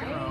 อ๋อ